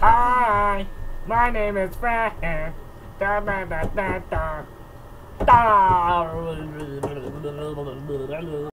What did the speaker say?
Hi, my name is Fred. Da da da da da. da.